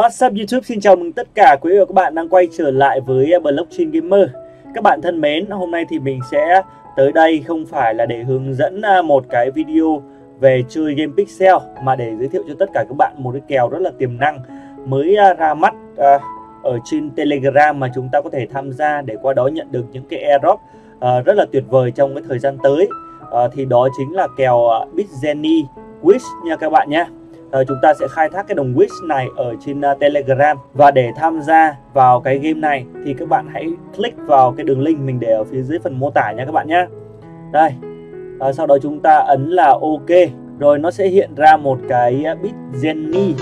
What's up YouTube? Xin chào mừng tất cả quý vị và các bạn đang quay trở lại với à, Blockchain Gamer. Các bạn thân mến, hôm nay thì mình sẽ tới đây không phải là để hướng dẫn à, một cái video về chơi game pixel mà để giới thiệu cho tất cả các bạn một cái kèo rất là tiềm năng mới à, ra mắt ở trên Telegram mà chúng ta có thể tham gia để qua đó nhận được những cái airdrop rất là tuyệt vời trong cái thời gian tới. Thì đó chính là kèo Bitgeny Wish nha các bạn nhé uh, chúng ta sẽ khai thác cái đồng Wish này ở trên uh, Telegram. Và để tham gia vào cái game này thì các bạn hãy click vào cái đường link mình để ở phía dưới phần mô tả nha các bạn nhé đây uh, sau đó chúng ta ấn là OK. Rồi nó sẽ hiện ra một cái beat Jenny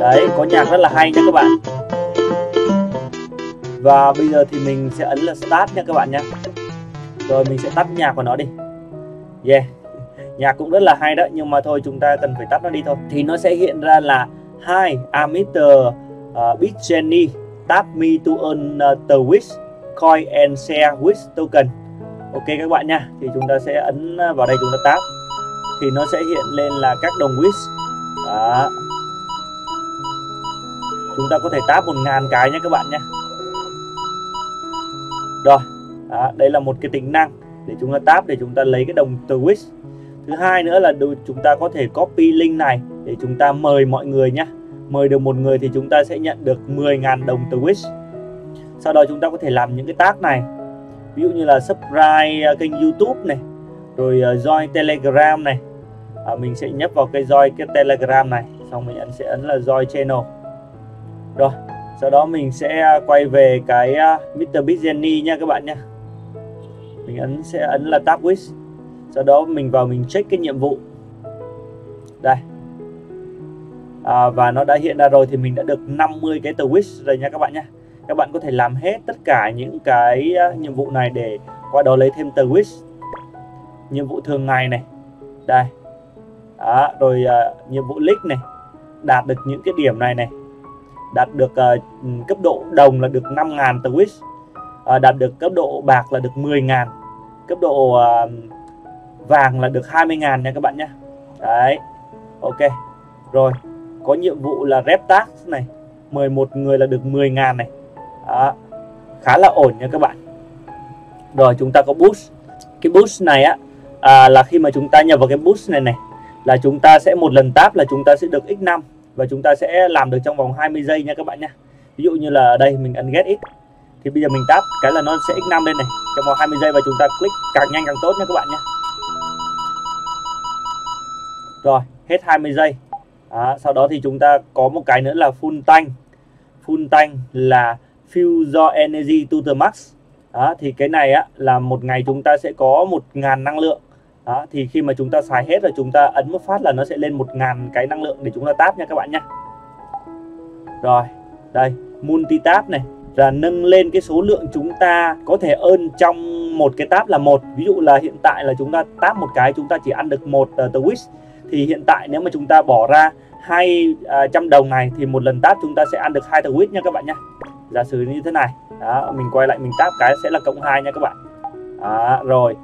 đấy có nhạc rất là hay nha các bạn. Và bây giờ thì mình sẽ ấn là Start nha các bạn nhé rồi mình sẽ tắt nhạc của nó đi. Yeah nhạc cũng rất là hay đó nhưng mà thôi chúng ta cần phải tắt nó đi thôi. Thì nó sẽ hiện ra là hai Mr. uh, Bit Jenny. Tap me to earn uh, the wish coin and share wish token. Ok các bạn nha thì chúng ta sẽ ấn vào đây chúng ta tap. Thì nó sẽ hiện lên là các đồng wish. Đó. Chúng ta có thể tap một ngàn cái nhé các bạn nhé rồi đó, đây là một cái tính năng để chúng ta tap để chúng ta lấy cái đồng từ wish thứ hai nữa là chúng ta có thể copy link này để chúng ta mời mọi người nhé mời được một người thì chúng ta sẽ nhận được 10.000 đồng từ Wish. Sau đó chúng ta có thể làm những cái tag này. Ví dụ như là subscribe à, kênh YouTube này rồi à, join Telegram này. À, mình sẽ nhấp vào cái join cái Telegram này xong mình ấn sẽ ấn là join channel. Rồi sau đó mình sẽ à, quay về cái Mr. Big Jenny nha các bạn nha. Mình ấn sẽ ấn là tab wish sau đó mình vào mình check cái nhiệm vụ. Đây. À, và nó đã hiện ra rồi thì mình đã được 50 cái tờ wish rồi nha các bạn nhé các bạn có thể làm hết tất cả những cái à, nhiệm vụ này để qua đó lấy thêm tờ wish. Nhiệm vụ thường ngày này. Đây. Đó, rồi uh, nhiệm vụ lick này. Đạt được những cái điểm này này. Đạt được uh, cấp độ đồng là được 5.000 tờ wish. Uh, đạt được cấp độ bạc là được 10.000 cấp độ uh, vàng là được 20 ngàn nha các bạn nhé. Đấy ok. Rồi có nhiệm vụ là rep tax này 11 người là được 10 ngàn này. Đó. khá là ổn nha các bạn. Rồi chúng ta có boost. Cái boost này á à, là khi mà chúng ta nhập vào cái boost này này là chúng ta sẽ một lần tap là chúng ta sẽ được x5 và chúng ta sẽ làm được trong vòng 20 giây nha các bạn nhé. Ví dụ như là ở đây mình ấn get x thì bây giờ mình tap cái là nó sẽ x5 lên này trong vòng 20 giây và chúng ta click càng nhanh càng tốt nha các bạn nhé rồi hết 20 giây. À, sau đó thì chúng ta có một cái nữa là full tank. Full tank là fuel energy to the max. À, thì cái này á là một ngày chúng ta sẽ có một ngàn năng lượng. À, thì khi mà chúng ta xài hết rồi chúng ta ấn một phát là nó sẽ lên một ngàn cái năng lượng để chúng ta tap nha các bạn nhé. Rồi đây multi tap này. Là nâng lên cái số lượng chúng ta có thể ơn trong một cái tap là một. Ví dụ là hiện tại là chúng ta tap một cái chúng ta chỉ ăn được một ờ, uh, the wish thì hiện tại nếu mà chúng ta bỏ ra 200 à, đồng này thì một lần tap chúng ta sẽ ăn được hai tờ quýt nha các bạn nhé giả sử như thế này. Đó mình quay lại mình tap cái sẽ là cộng 2 nha các bạn. Đó, rồi.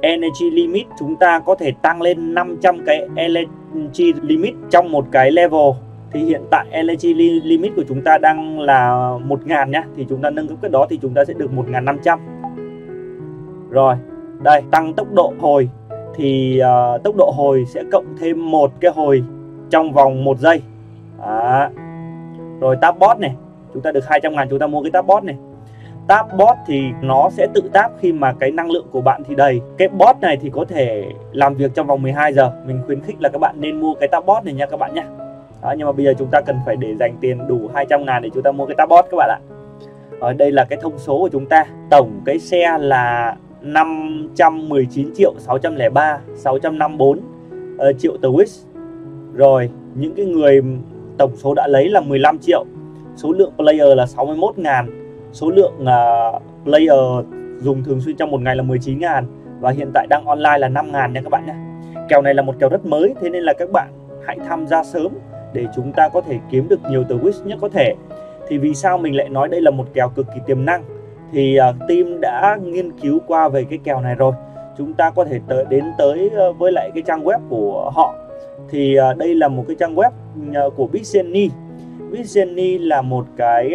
Energy limit chúng ta có thể tăng lên 500 cái energy limit trong một cái level. Thì hiện tại energy limit của chúng ta đang là 1000 nhá. Thì chúng ta nâng cấp cái đó thì chúng ta sẽ được 1500 rồi đây tăng tốc độ hồi thì uh, tốc độ hồi sẽ cộng thêm một cái hồi trong vòng một giây. Đó. rồi tab bot này chúng ta được 200 ngàn chúng ta mua cái tab bot này. Tab bot thì nó sẽ tự tab khi mà cái năng lượng của bạn thì đầy. Cái bot này thì có thể làm việc trong vòng 12 giờ. Mình khuyến khích là các bạn nên mua cái tab bot này nha các bạn nhé đó, nhưng mà bây giờ chúng ta cần phải để dành tiền đủ 200 ngàn để chúng ta mua cái tab bot các bạn ạ. Ở đây là cái thông số của chúng ta. Tổng cái xe là 519 triệu 603 654 uh, triệu tờ wish rồi những cái người tổng số đã lấy là 15 triệu. Số lượng player là 61 ngàn. Số lượng uh, player dùng thường xuyên trong một ngày là 19 ngàn. Và hiện tại đang online là 5 ngàn nha các bạn nhé. Kèo này là một kèo rất mới thế nên là các bạn hãy tham gia sớm để chúng ta có thể kiếm được nhiều tờ wish nhất có thể. Thì vì sao mình lại nói đây là một kèo cực kỳ tiềm năng? Thì uh, team đã nghiên cứu qua về cái kèo này rồi. Chúng ta có thể tới đến tới ờ, với lại cái trang web của họ. Thì uh, đây là một cái trang web uh, của bitgeni bitgeni là một cái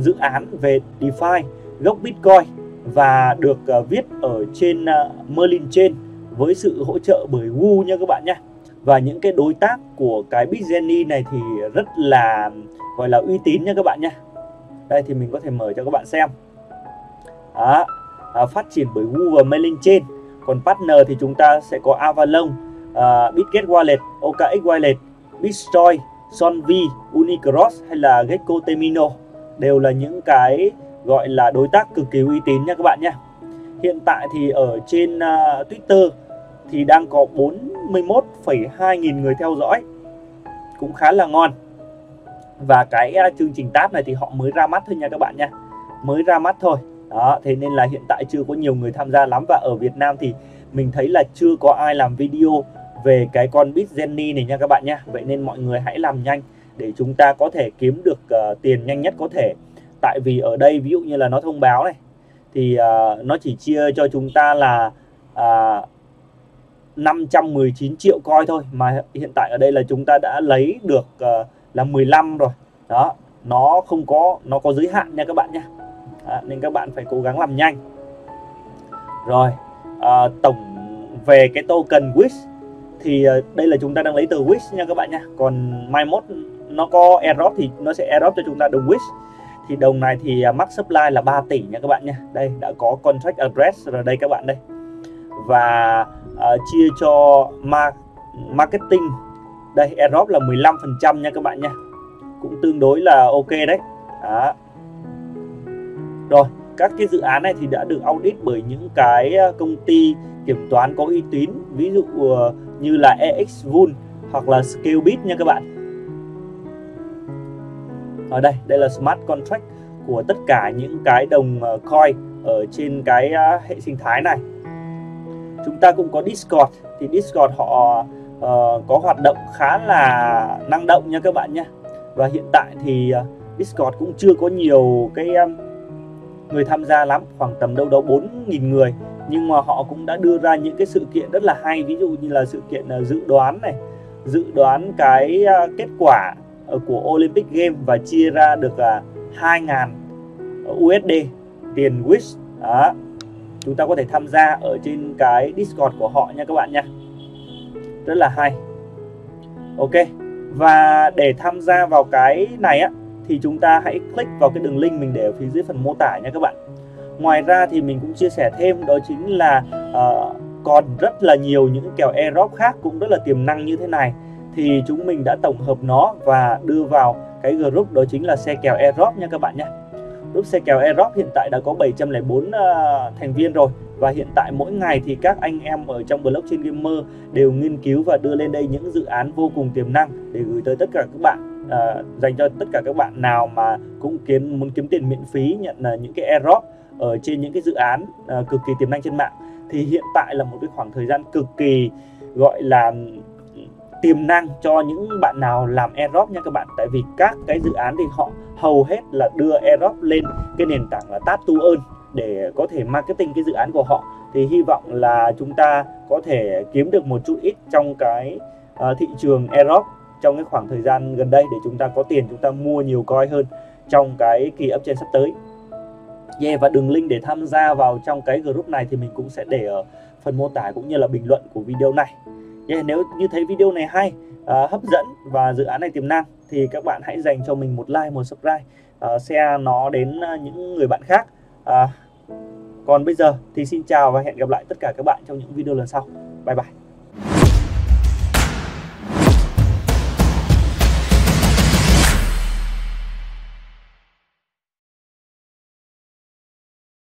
dự án về DeFi gốc Bitcoin và được uh, viết ở trên uh, Merlin trên với sự hỗ trợ bởi Wu nha các bạn nhé và những cái đối tác của cái bitgeni này thì rất là gọi là uy tín nha các bạn nhé đây thì mình có thể mở cho các bạn xem à, à, phát triển bởi Google Mailing Chain còn partner thì chúng ta sẽ có Avalon, à, Bitget Wallet, OKX Wallet, Bitstroy, Sonvi, Unicross hay là Gecko Temino đều là những cái gọi là đối tác cực kỳ uy tín nha các bạn nhé. Hiện tại thì ở trên uh, Twitter thì đang có 41,2 nghìn người theo dõi. Cũng khá là ngon. Và cái uh, chương trình tab này thì họ mới ra mắt thôi nha các bạn nha. Mới ra mắt thôi đó thế nên là hiện tại chưa có nhiều người tham gia lắm. Và ở Việt Nam thì mình thấy là chưa có ai làm video về cái con Bit Jenny này nha các bạn nha vậy nên mọi người hãy làm nhanh để chúng ta có thể kiếm được uh, tiền nhanh nhất có thể. Tại vì ở đây ví dụ như là nó thông báo này thì uh, nó chỉ chia cho chúng ta là ờ, uh, 519 triệu coi thôi. Mà hiện tại ở đây là chúng ta đã lấy được uh, là 15 rồi. Đó nó không có nó có giới hạn nha các bạn nhé à, nên các bạn phải cố gắng làm nhanh. Rồi à, tổng về cái token wish thì ờ, đây là chúng ta đang lấy từ wish nha các bạn nha. Còn mai mốt nó có airdrop thì nó sẽ airdrop cho chúng ta đồng wish. Thì đồng này thì ờ, max supply là 3 tỷ nha các bạn nha. Đây đã có contract address rồi đây các bạn đây. Và uh, chia cho ma marketing. Đây airdrop là 15% nha các bạn nha. Cũng tương đối là ok đấy. Đó rồi, các cái dự án này thì đã được audit bởi những cái ờ, công ty kiểm toán có uy tín, ví dụ ờ, như là EXVUL hoặc là Scalebit nha các bạn. Ở đây, đây là smart contract của tất cả những cái đồng ờ, coin ở trên cái hệ sinh thái này. Chúng ta cũng có Discord, thì Discord họ uh, có hoạt động khá là năng động nha các bạn nhé. Và hiện tại thì Discord cũng chưa có nhiều cái um, người tham gia lắm, khoảng tầm đâu đó 4.000 người. Nhưng mà họ cũng đã đưa ra những cái sự kiện rất là hay. Ví dụ như là sự kiện à, dự đoán này, dự đoán cái à, kết quả ờ, của Olympic Game và chia ra được là 2.000 USD tiền wish. Đó. Chúng ta có thể tham gia ở trên cái Discord của họ nha các bạn nha. Rất là hay. Ok. Và để tham gia vào cái này á thì chúng ta hãy click vào cái đường link mình để ở phía dưới phần mô tả nha các bạn. Ngoài ra thì mình cũng chia sẻ thêm đó chính là uh, còn rất là nhiều những kèo airdrop khác cũng rất là tiềm năng như thế này. Thì chúng mình đã tổng hợp nó và đưa vào cái group đó chính là xe kèo airdrop nha các bạn nhé. Group xe kèo airdrop hiện tại đã có 704 uh, ờ, thành viên rồi. Và hiện tại mỗi ngày thì các anh em ở trong blockchain gamer đều nghiên cứu và đưa lên đây những dự án vô cùng tiềm năng để gửi tới tất cả các bạn uh, dành cho tất cả các bạn nào mà cũng kiếm muốn kiếm tiền miễn phí nhận uh, những cái airdrop ở trên những cái dự án uh, cực kỳ tiềm năng trên mạng thì hiện tại là một cái khoảng thời gian cực kỳ gọi là tiềm năng cho những bạn nào làm airdrop nha các bạn. Tại vì các cái dự án thì họ hầu hết là đưa airdrop lên cái nền tảng là tap to earn để có thể marketing cái dự án của họ. Thì hy vọng là chúng ta có thể kiếm được một chút ít trong cái uh, thị trường airdrop trong cái khoảng thời gian gần đây để chúng ta có tiền chúng ta mua nhiều coin hơn trong cái kỳ up trên sắp tới. Yeah và đường link để tham gia vào trong cái group này thì mình cũng sẽ để ở phần mô tả cũng như là bình luận của video này. Yeah, nếu như thấy video này hay, uh, hấp dẫn và dự án này tiềm năng thì các bạn hãy dành cho mình một like, một subscribe, uh, share nó đến uh, những người bạn khác. Uh, còn bây giờ thì xin chào và hẹn gặp lại tất cả các bạn trong những video lần sau. Bye bye.